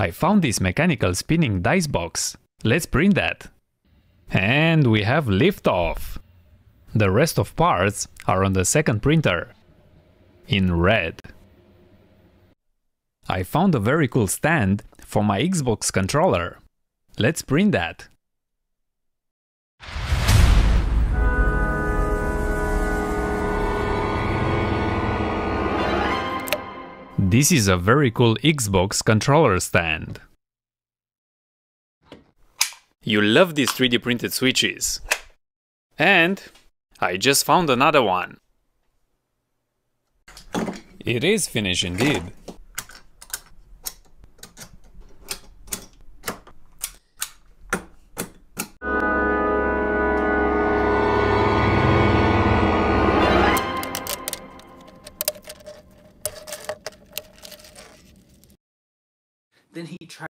I found this mechanical spinning dice box. Let's print that. And we have liftoff. The rest of parts are on the second printer. In red. I found a very cool stand for my Xbox controller. Let's print that. This is a very cool Xbox controller stand. You love these 3D printed switches. And I just found another one. It is finished indeed. Then he tried